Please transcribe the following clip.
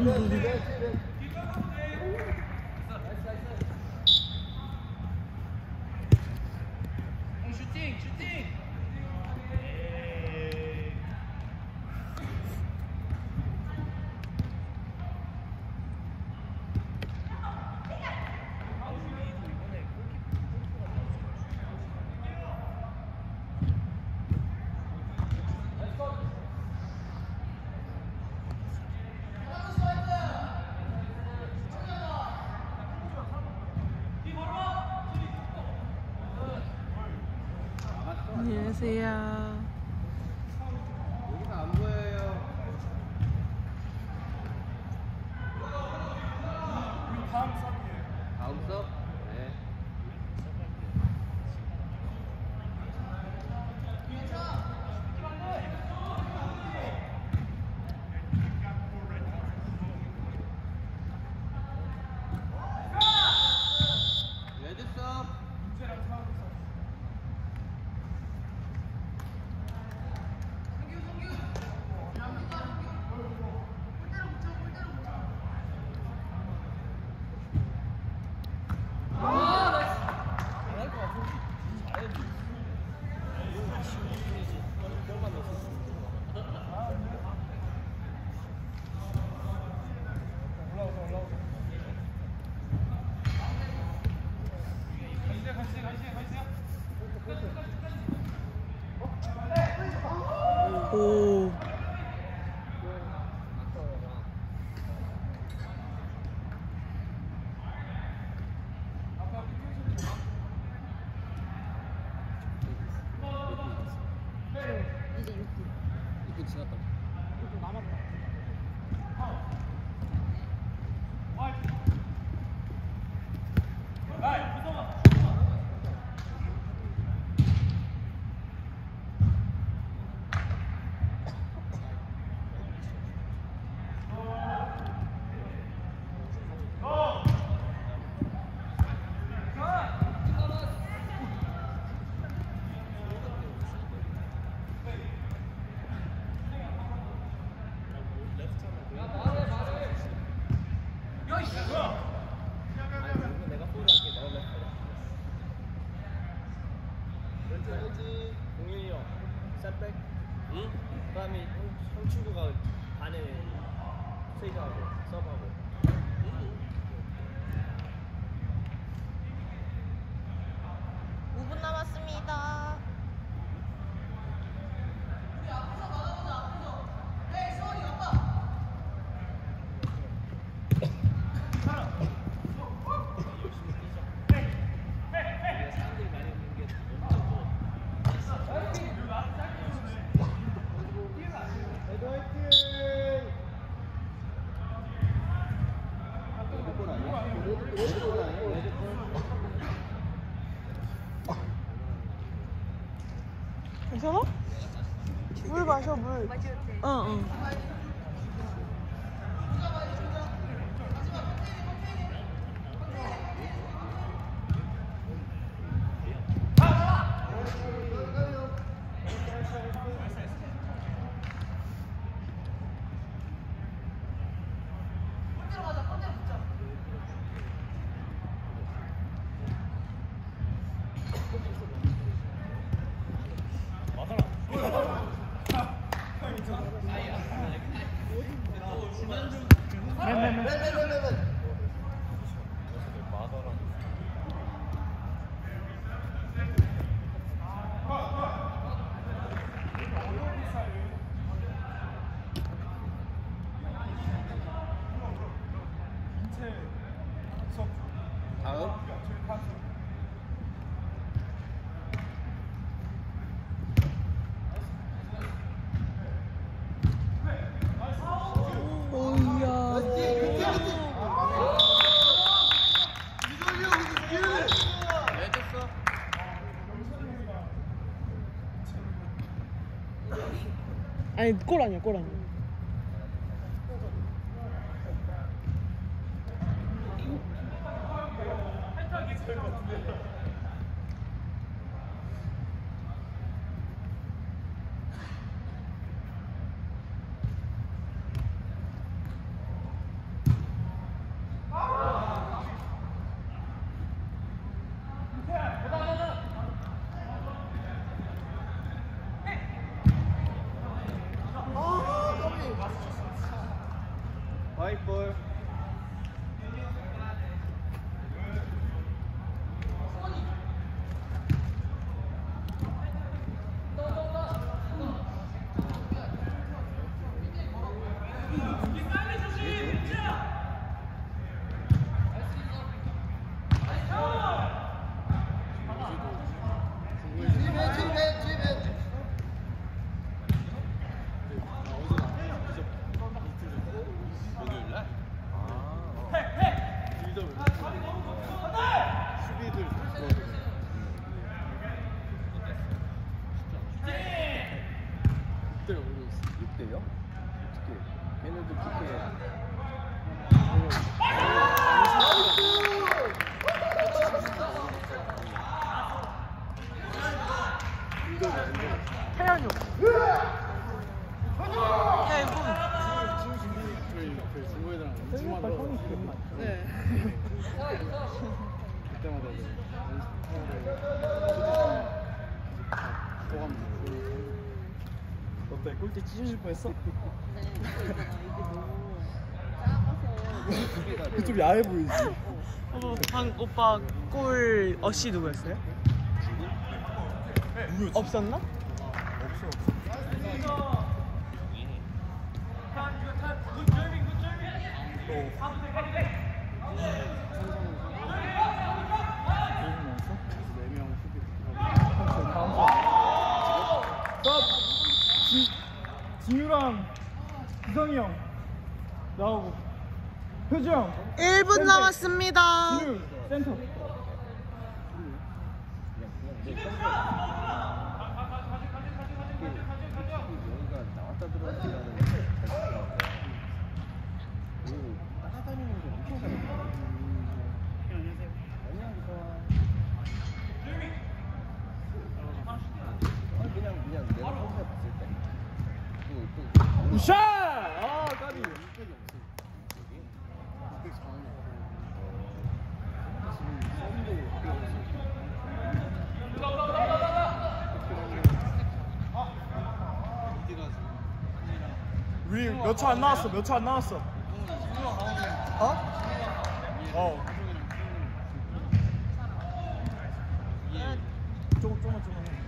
Shooting, shooting! 안녕하세요. 여기서 안 보여요. 다음 수업? 네. 셋백. 응? 그 다음에 형, 형 친구가 반에 스테이트하고 서브하고. 괜찮아? 물 마셔 물 응응 응. 아니 골 아니야 골 아니야. 화이트볼. 목요일날? 수비들 그때가 모르겠어 6대요? 어떻게 걔네들 그때 태연이. 야 이거. 그 네. 그때마다 연습하고 어때? 꼴찌 찢어질 뻔했어? 좀 야해 보이지? 어, 방 오빠 골 어시 누구였어요? 없었나? 진유랑 이성이 형 나오고. 효주 형. 1분 남았습니다. 진유 센터 여기가 나왔다 들어왔다는 따라다니는 게 엄청 잘해. 안녕하세요. 아니, 그냥 그냥 내가 평소에 봤을 때. 샷! 아 까비 인격이 없어. 여기. 인격이 전혀 없어. 지금 썸도 뛰어서. 우리 몇 초 안 나왔어 몇 초 안 나왔어 어? 어 조금 조금만 조금만